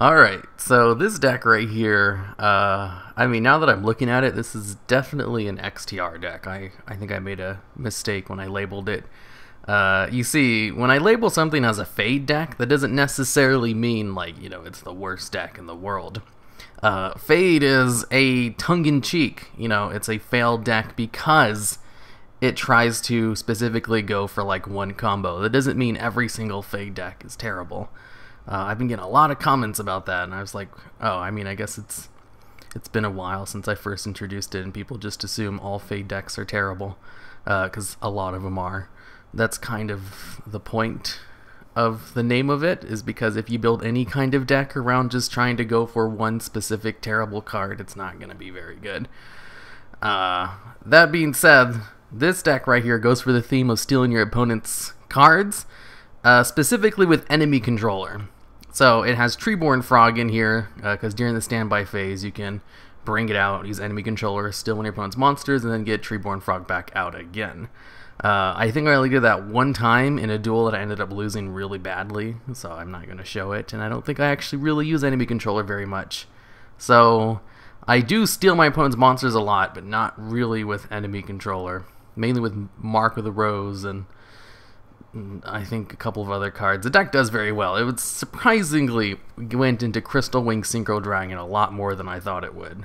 Alright, so this deck right here, uh, I mean, now that I'm looking at it, this is definitely an XTR deck. I, I think I made a mistake when I labeled it. Uh, you see, when I label something as a Fade deck, that doesn't necessarily mean, like, you know, it's the worst deck in the world. Uh, Fade is a tongue-in-cheek, you know, it's a failed deck because it tries to specifically go for, like, one combo. That doesn't mean every single Fade deck is terrible. Uh, I've been getting a lot of comments about that, and I was like, oh, I mean, I guess it's it's been a while since I first introduced it, and people just assume all Fade decks are terrible, because uh, a lot of them are. That's kind of the point of the name of it, is because if you build any kind of deck around just trying to go for one specific terrible card, it's not going to be very good. Uh, that being said, this deck right here goes for the theme of stealing your opponent's cards, uh, specifically with enemy controller. So it has Treeborn Frog in here, because uh, during the standby phase you can bring it out, use enemy controller, steal one of your opponent's monsters, and then get Treeborn Frog back out again. Uh, I think I only did that one time in a duel that I ended up losing really badly, so I'm not going to show it, and I don't think I actually really use enemy controller very much. So I do steal my opponent's monsters a lot, but not really with enemy controller. Mainly with Mark of the Rose and I think a couple of other cards. The deck does very well. It would surprisingly went into Crystal Wing Synchro Dragon a lot more than I thought it would.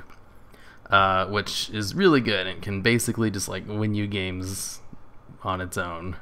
Uh, which is really good and can basically just like win you games on its own.